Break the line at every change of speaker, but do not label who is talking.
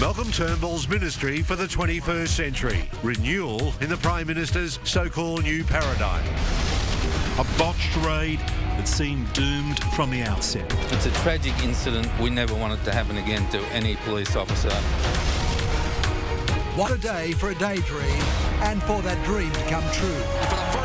Malcolm Turnbull's ministry for the 21st century. Renewal in the Prime Minister's so-called new paradigm.
A botched raid that seemed doomed from the outset.
It's a tragic incident. We never want it to happen again to any police officer.
What a day for a daydream and for that dream to come true.